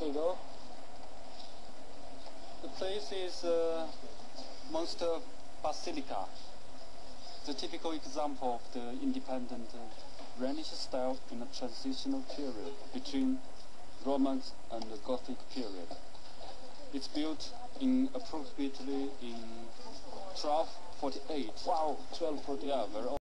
Okay. The place is uh, Münster Basilica, the typical example of the independent uh, Rhenish style in the transitional period between Romance and the Gothic period. It's built in approximately in 1248. Wow, 1248. Yeah,